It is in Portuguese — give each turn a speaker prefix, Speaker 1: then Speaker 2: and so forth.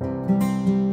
Speaker 1: Música